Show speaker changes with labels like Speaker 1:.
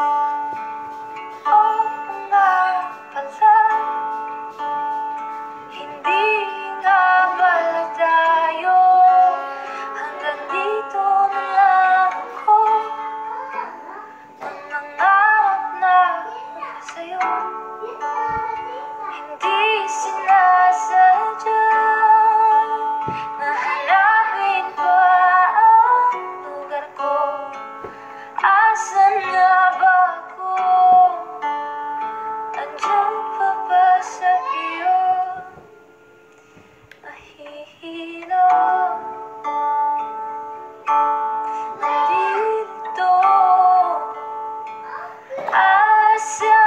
Speaker 1: Bye. I saw